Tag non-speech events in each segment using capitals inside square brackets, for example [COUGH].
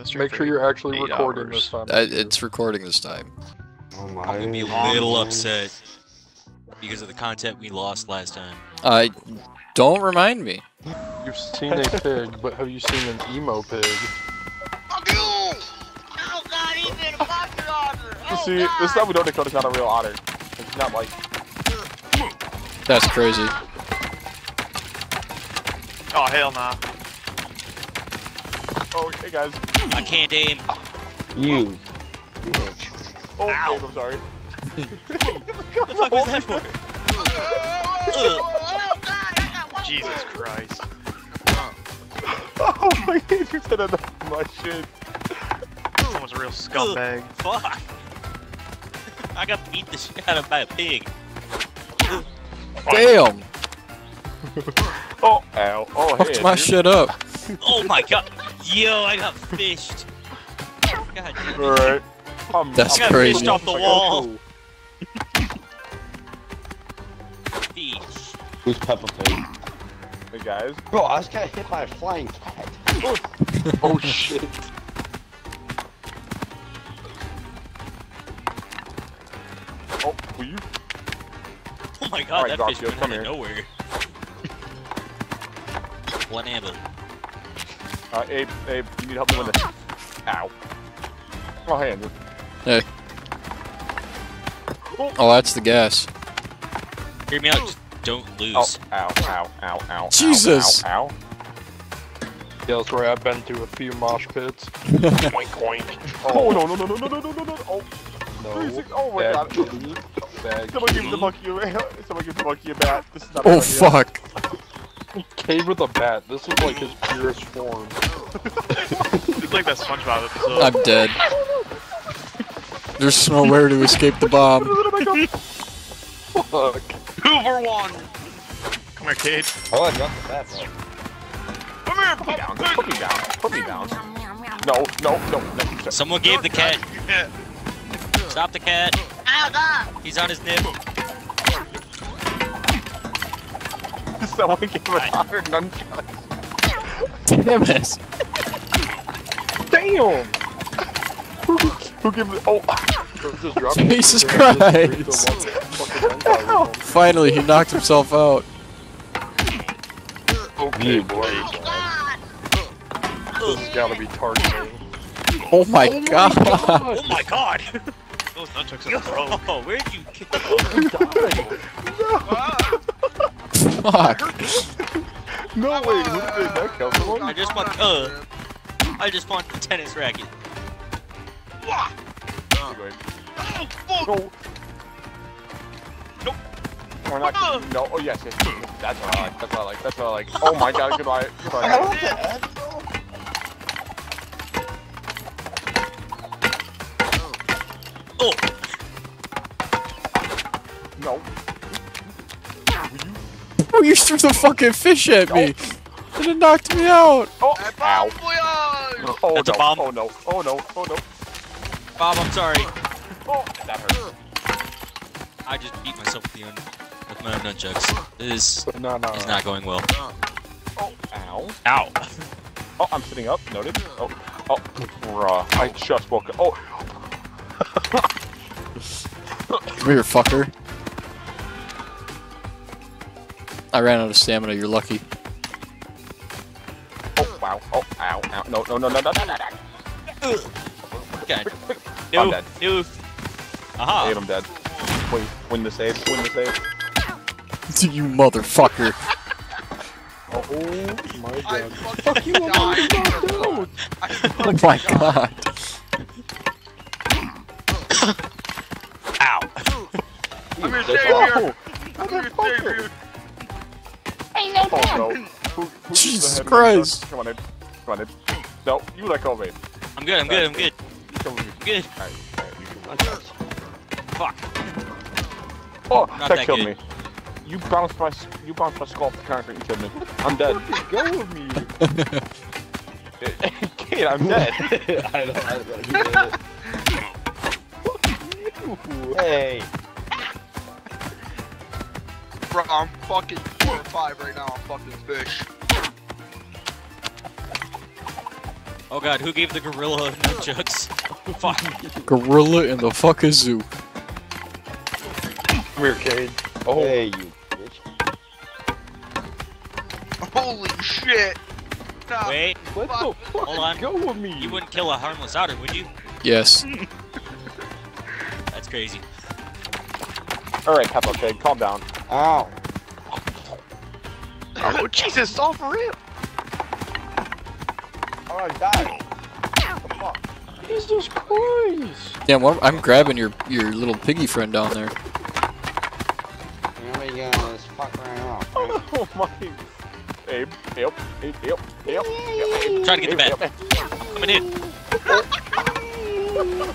gonna stream Make for sure you're actually recording hours. this time. Uh, it's recording this time. Oh my. I'm gonna be a little upset because of the content we lost last time. I don't remind me. You've seen a pig, but have you seen an emo pig? Fuck you! Oh god, he's in a boxer order! Oh, See, god. this time we know Dakota's not a real otter. It's not like. That's crazy. Oh hell nah. Oh, hey guys. I can't aim. You. Oh, Ow. Dave, I'm sorry. What [LAUGHS] the fuck was that for? Oh god, I got one Jesus Christ. [LAUGHS] Oh my god, you said enough my shit. Someone's a real scumbag. [LAUGHS] Fuck. I got beat the shit out of by a pig. Damn! Oh, ow. Oh, hey. Fucked my dude. shit up. Oh my god. Yo, I got fished. God damn it. Alright. I'm, That's I got crazy. fished off the wall. Fish. Who's Peppa Pig? Hey guys. Bro, I just got hit by a flying cat. [LAUGHS] Oh shit. Oh, will you? Oh my god, Alright, that fish Garfield, went out of nowhere. One ammo. Uh, Abe, Abe, you need help me with this. Ow. Oh, hey, Andrew. Hey. Oh, that's the gas. Hear me out, just don't lose. Oh, ow, ow, ow, ow. Jesus. Ow, ow, Yeah, that's right. I've been through a few mosh pits. [LAUGHS] Oink, oink. Oh, no, no, no, no, no, no, no, no, no. Oh, No. three, six. Oh my Bad god. kitty. Bad Someone give the kitty. monkey a [LAUGHS] Someone give the monkey a bat. This is not Oh good idea. Fuck. Cave with a bat. This is like his purest form. It's like that SpongeBob episode. I'm dead. There's nowhere to escape the bomb. Fuck. Two for one. Come here, Cade. Oh, I dropped the bat, bro. Come here, Put me down. Put me down. Put me down. No, no, no, no. Someone gave the cat. Stop the cat. He's on his nip. [LAUGHS] Someone give a fire nunchucks. Damn it. Damn! Who, who gave the- oh! Jesus Christ! Finally, he knocked himself out. Okay, boy. This has gotta be targeting. Oh my oh! My god. oh my god! Those nunchucks are broke. Yo, [LAUGHS] where'd you get [LAUGHS] them? no. Fuck. No way. Who did that kill someone? I just want uh I just want the tennis racket. No. Nope. We're not. No. Oh yes, yes. yes. That's what I like. That's what I like. That's what I like. [LAUGHS] Oh my god. Goodbye. Goodbye. Oh, No. Oh, [LAUGHS] you threw the fucking fish at me. And it knocked me out. Oh. Ow. Boy, Oh That's a bomb. Oh no. Oh no. Oh no. Bob, I'm sorry. Oh. That hurt. I just beat myself with the un- with my own nunchucks. This No, no. is not going well. Oh. Ow. Ow. Oh, I'm sitting up. Noted. Oh. Oh. Bruh. I just woke up. Oh. Come here, fucker. I ran out of stamina, you're lucky. Oh. Wow. Oh. Ow. Ow. No. No. No. No. No. No. No. no. God. I'm No. dead. No. Hey, Aha. I'm dead. Win. Win the save. Win the save. [LAUGHS] you motherfucker. Oh, oh my god. I god. fucking [LAUGHS] died. Oh my god. [COUGHS] Ow. I'm your Oh. savior. I'm your savior. Oh no. Who, who Jesus Christ. Come on, Ed. Come on, Ed. No, you let go of it. I'm good. I'm good. I'm good. Come with me. I'm good. Alright, alright. Fuck. Oh, Not that, that killed good. me. You bounced my you bounced my skull off the concrete and killed me. I'm dead. Go with me. [LAUGHS] Kid, I'm dead. [LAUGHS] I know, I know. You. [LAUGHS] Hey. Bro, I'm fucking four or five right now I'm fucking fish. Oh god, who gave the gorilla [LAUGHS] nunchucks? [LAUGHS] Fuck. Gorilla in the fucking zoo. Come here, Cade. Oh, Hey, you bitch. Holy shit. Nah. Wait, let the Hold on. go with me. you wouldn't kill a harmless otter, would you? Yes. That's crazy. All right, Peppa Pig, calm down. Ow. [LAUGHS] Oh, Jesus, all for real. How I die? What the fuck? Jesus Christ. Damn, well, I'm grabbing your your little piggy friend down there. You know me getting this fuck right off. right? [LAUGHS] Oh my. Abe, Abe, Abe, Abe, Abe, Abe. Try to get the bed. I'm coming in. [LAUGHS]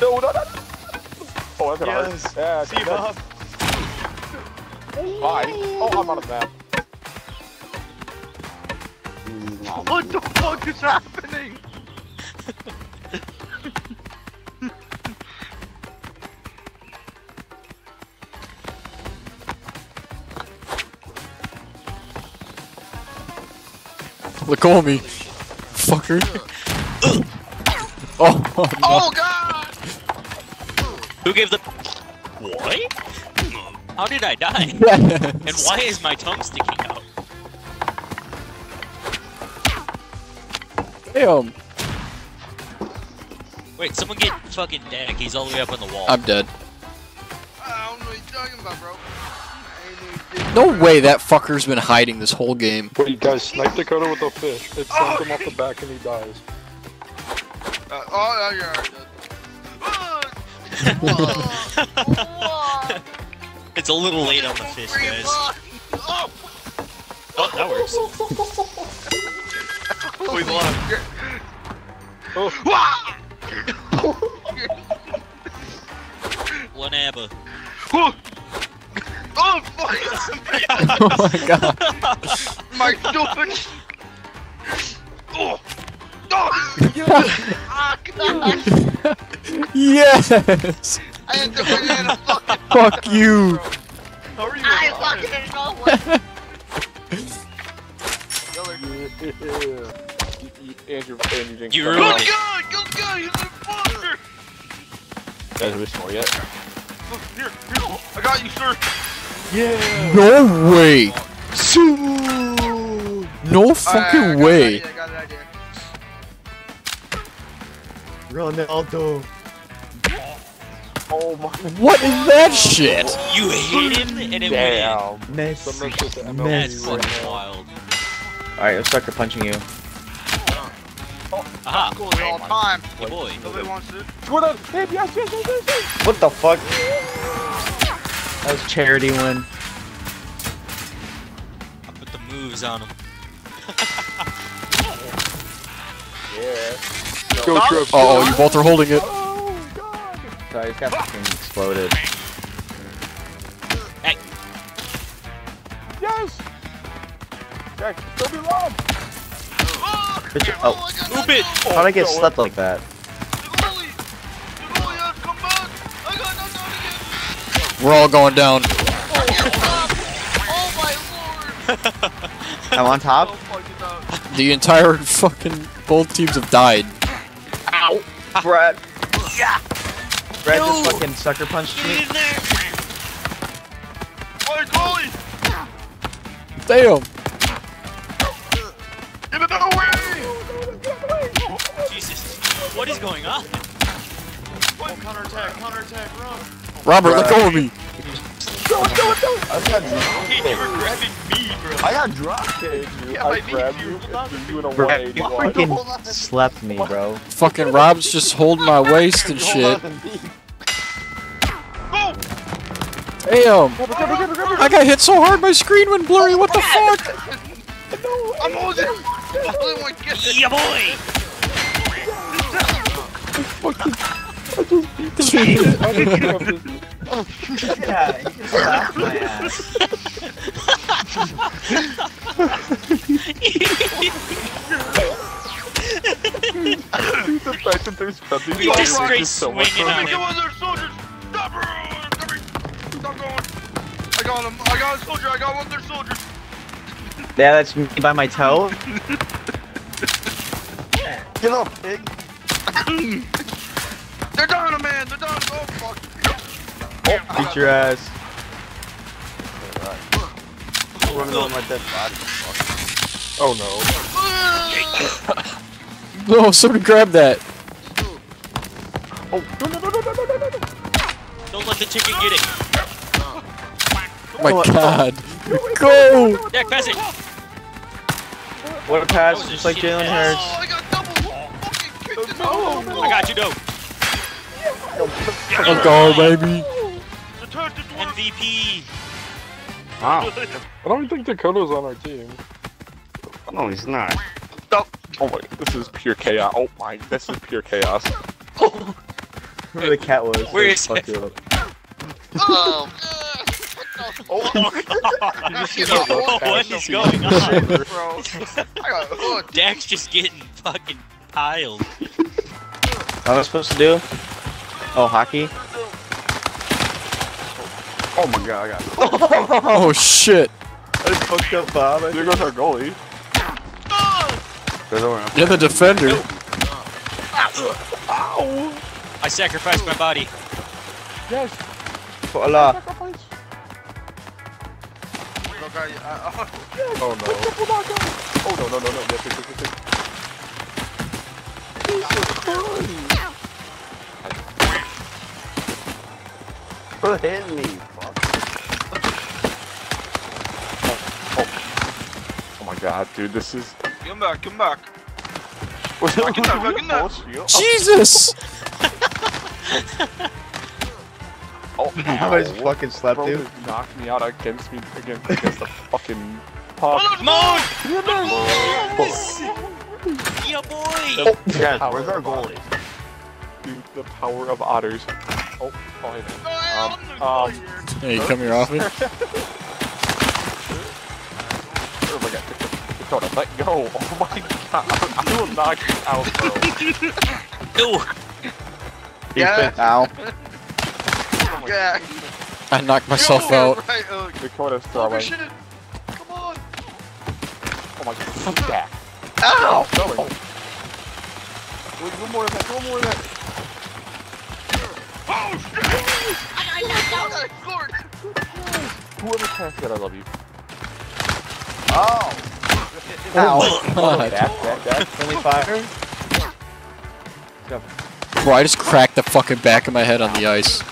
No, no, no. Oh, that's an Yes. art. Yeah, See you, that's- Bob. Bye. Oh, I'm out of the map. What the fuck is happening? Look on me, fucker. [COUGHS] Oh, oh, no. Oh, God. Who gave the. What? [LAUGHS] How did I die? [LAUGHS] And why is my tongue sticking out? Damn. Wait, someone get fucking Dak. He's all the way up on the wall. I'm dead. I don't know what you're talking about, bro. No way that fucker's been hiding this whole game. Wait, you guys snipe Dakota with a fish. It sends him off the back and he dies. Uh, oh, yeah, you're alright, dude. It's a little late on the fish, guys. Oh, Oh, that works. [LAUGHS] we lost. Oh. Wah! One abba. Oh, fuck! [LAUGHS] oh my god. My stupid. [LAUGHS] Oh! Oh! Ah, God! Yes. I had to bring in a fucking. Fuck you. How are you? I fucking know what. Andrew, Andrew Jenkins. You Good ruined it. guy! Good guy! He's a monster! Guys, are we score yet? Look, here, here. I got you, sir. Yeah! No way. No Alright, I fucking got an way. idea, I got an idea. Ronaldo. Oh my. What is that shit? You hit him and it went Damn. Someone just in. That's fucking wild. Alright, let's start punching you. Aha, Cool all time. hey boy. Nobody wants it. Twitter. Abe, yes, yes, yes, yes, yes. What the fuck? That was charity win. I put the moves on him. [LAUGHS] Yeah. Go, Trev. Uh oh, you both are holding it. Oh god. Sorry, this guy fucking exploded. Hey! Yes. Jack, still be long. Bitch, Oh, oh, I Oop it! knocked how'd I get Oh, slept like that? The goalie! The goalie has come back! I got knocked out again! We're all going down. Oh, my lord! I'm on top? Oh fucking out. The entire fucking both teams have died. Brad. Brad just fucking sucker punched me. Get in there! My goalie! Damn. Get it away! Jesus. What is going on? Oh, counterattack, counterattack, run! Robert, let go of me. I got Hey, you were grabbing me, bro. I got dropped. Yeah, I grabbed you you in a Brad, 180 you line. fucking slept me, bro. Fucking Rob's just holding my waist and shit. Damn. Um, I got hit so hard my screen went blurry. What the fuck? I'm holding! I'm holding one kiss! Yeah, boy! Yeah, you can slap my ass. the fact that there's nothing We just wrong straight with so much swinging on Come him. on there, soldiers! Stop her! Come here! Stop going! I got him! I got a soldier! I got one of their soldiers! Yeah, that's me by my toe. You little pig. They're down, man. They're down. Oh fuck. Beat your ass. Running on my dead body. Oh no. [LAUGHS] No, somebody grab that. Oh, no, no, no, no, no, no, no, no. Don't let the chicken get it. Oh my god. Go! Dak, pass it. What a pass, just like Jalen Hurts. Oh, I got double fucking kicked in I got you, though. Let's go, baby. MVP. Wow. [LAUGHS] I don't think Dakota's on our team. No, he's not. Oh my, this is pure chaos. Oh my, this is pure chaos. [LAUGHS] Where the cat was. Where they is fucked it? you up. [LAUGHS] Oh, Oh, You know, what is going on? bro. I. Dak's just getting fucking piled. What am I supposed to do? Oh, hockey? Oh my god, I got [LAUGHS] Oh shit. I just fucked up Bob. There goes our goalie. There's. You're the defender. Ow! I sacrificed my body. Yes. Voila. Sacrifice. Look, I, I, Oh no. Oh no no no no! Yes, yes, yes, yes. Who hit me? Fuck. Oh my god, dude, this is. come back, come back. What's Back in there, back in there. Jesus! [LAUGHS] Oh, [LAUGHS] I just fucking slapped Bro you. just knocked me out against me against, against the fucking puck. Come on! Yeah, boy! Yes, where's our goalie? Dude, the power of otters. Oh, oh, hey man. Um, um, Hey, come here often? oh Dakota, let go. [LAUGHS] Oh my god, I will knock you out, bro. [LAUGHS] Ew. Yeah. Ow. [LAUGHS] Oh my Yeah. I knocked myself Yo, out. Right, uh, Dakota's oh, throwing. Come on. Oh my god, come back. Ow. Throwing. Wait, one more of that, one more of that. Oh, shit. I scored. Whoever passed that, I love you. Oh. Oh my god. Back, back, back. Friendly fire. Bro, I just cracked the fucking back of my head on the ice.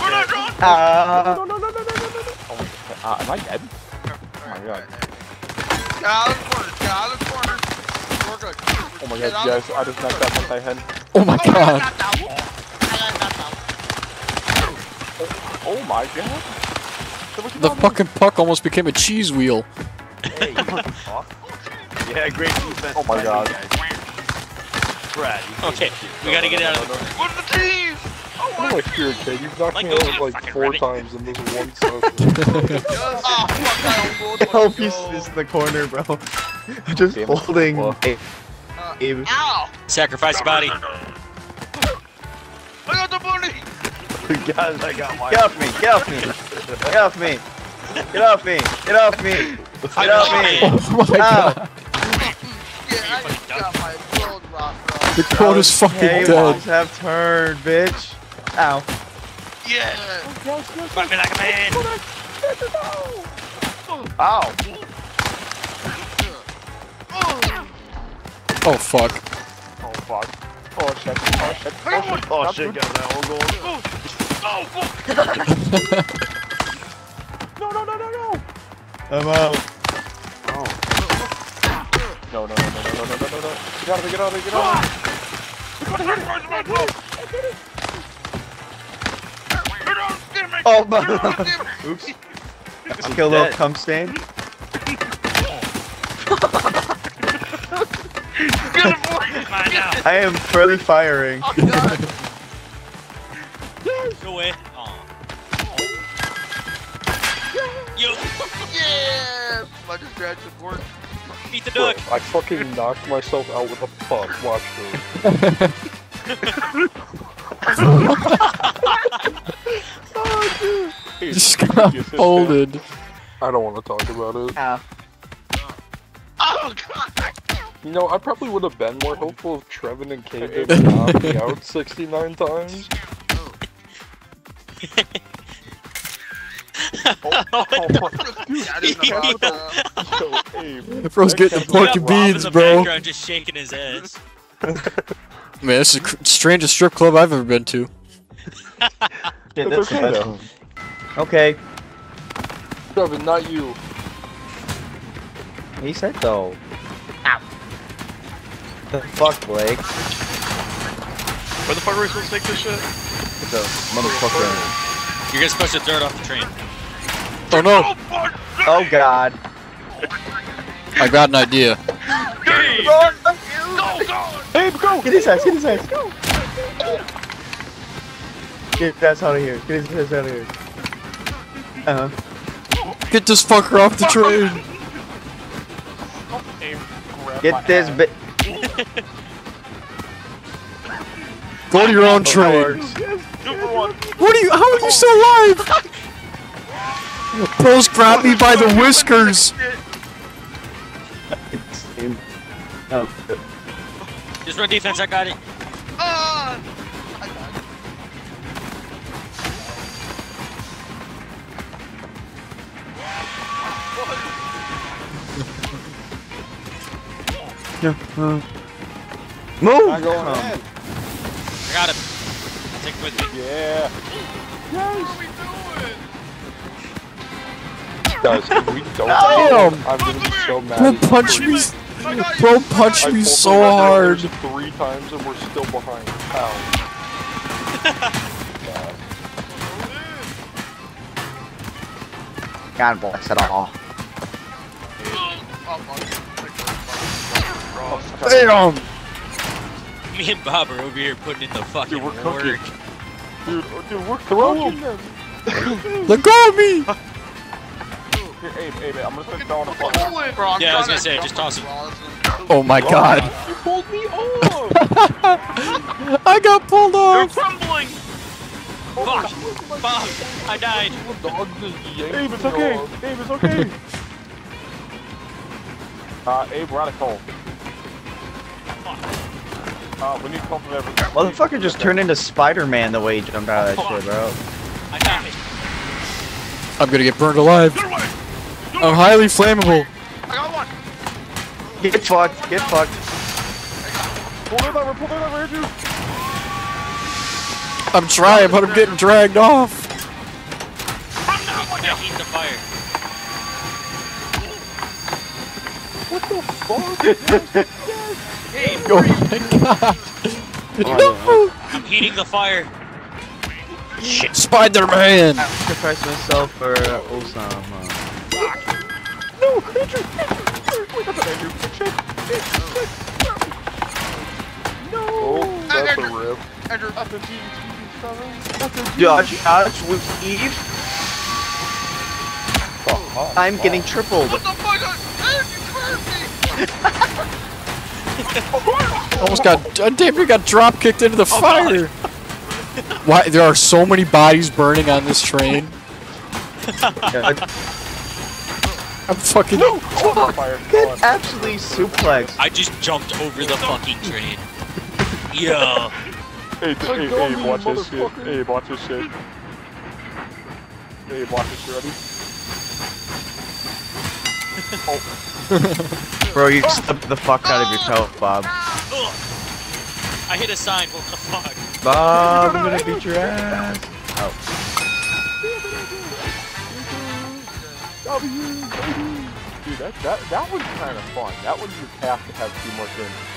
We're not drawn. Ah. No, no, no, no, no, no, no, no. Oh my god, uh, am I dead? Oh my god. Get out of the corner. Get out of the corner. We're good. Oh my god, yes, I just knocked that multi hen. Oh my Oh, I god. got that one. I got that one. Oh my god. The fucking puck almost became a cheese wheel. Hey, yeah, great defense. Oh my god. Brad, okay, we gotta get out of the... What are the cheese? Oh my god. You're kid. You've knocked like, me out like four ready. times in this one [LAUGHS] circle. oh, fuck, Help you in the corner, bro. [LAUGHS] Just holding... Hey. Uh, Sacrifice body. Guys, I got my. Get off me! Get off me! Get off me! Get off me! Get off me! Get off me! Oh my god. Ow! Yeah, I just got my blood rock, bro. Dakota's fucking Hey, dead. moms have turned, bitch. Ow. Yeah. Fight me like a man. Ow. Oh, Oh fuck. Oh fuck. Oh shit. Oh shit. Oh shit. Oh shit, good. that one going. oh, oh, fuck. No, no, no, no, no. I'm out. No, no, no, no, no, no, no, no, no. Get out of there, get out of there, get out of there. Where's my blood? Get out, damn it. Oh, Get out, my. Oops. Just kill a little cum stain. Mine now. I am further firing. Oh, God. [LAUGHS] Go away. Aw. Yo, Yes. My distraction worked. beat the Bro, duck. I fucking knocked myself out with a puck. Watch this. [LAUGHS] Just got folded. I don't want to talk about it. Ah. Oh god! You know, I probably would have been more hopeful if Trevin and Kate didn't me out 69 times. Oh, Dude, I didn't know about that. Yo, Abe. Bro's getting the We got porky beans, bro. Man, background just shaking his ass. [LAUGHS] Man, this is the strangest strip club I've ever been to. [LAUGHS] Yeah, that's okay, though. Okay. Trevin, not you. He said though. Ow. The fuck, Blake? Where the fuck are we supposed to take this shit? The motherfucker. You're just supposed to throw it off the train. Oh no, Oh! Oh god. I got an idea. Dave! Run! Go, go! Abe, go! Get his ass, get his ass. Go! Get his ass out of here. Get his ass out of here. Uh-huh. Get this fucker off the train. Abe, grab my Get this ass. Bit. Go to your own train. Number one. What are you? How are you still alive? Bro's grabbed me by the whiskers. Just run defense, I got it. Ah! Move! I'm going Um, in. I got him. Take him with me. Yeah. What are we doing? Guys, if we don't Damn. I'm gonna be so mad. Bro at you. punched me. I got you. Bro punched me so hard. Three times and we're still behind. Ow. [LAUGHS] God bless it all. Oh. Damn. [LAUGHS] Me and Bob are over here putting in the fucking Dude, we're work. cooking. Dude, oh, dude, we're throwing them. [COUGHS] Let go of me. [LAUGHS] Here, Abe, Abe, I'm gonna put down a Bro. I'm Yeah, I was gonna say, just toss the him. rosin. Oh my god. You pulled me [LAUGHS] off. I got pulled You're off. crumbling! Fuck! Bob! I died! The dog just yanked Abe, it's okay. Abe, it's okay. uh, Abe, we're out of coal. Uh, we need coal from everything. Motherfucker just turned into Spider-Man the way he jumped out of that shit, bro. I died! I'm gonna get burned alive. Get away! I'm highly flammable. I got one! Get fucked, get fucked. Pull the lever, pull the lever, Andrew. I'm trying, but I'm getting dragged off. I heat the fire. [LAUGHS] Oh my god. No. I'm heating the fire. Shit, Spider-Man. Sacrifice myself for uh, Osama. No, Andrew, Andrew. No. Oh, that's a Andrew. rip. Andrew, That's a G, G, seven. That's a G. Dodge, dodge with Eve. I'm getting tripled. what the fuck? Andrew, you burned me! [LAUGHS] Almost got, uh, I damn near got drop kicked into the oh, fire. Why? There are so many bodies burning on this train. [LAUGHS] I'm fucking. Fire. Get absolutely suplex. I just jumped over the fucking train. Yo. Abe, Abe, go, Abe, you watch this shit. motherfucker. Abe, watch this shit. Abe, watch this shit. Ready? [LAUGHS] Oh. Bro, you slipped the fuck out of your toe, Bob. I hit a sign, what the fuck? Bob, I'm gonna beat your ass. W, baby. Dude, that, that, that was kind of fun. That one you have to have two more in.